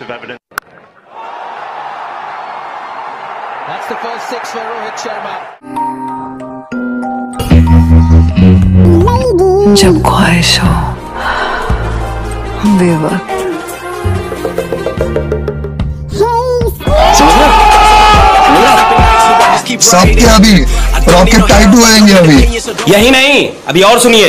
of evidence. That's the first six for Rohit Sharma. जब ख्वाहिश हो बेवक्त सब क्या अभी रॉकेट टाइट हो जाएँगे अभी। यही नहीं अभी और सुनिए।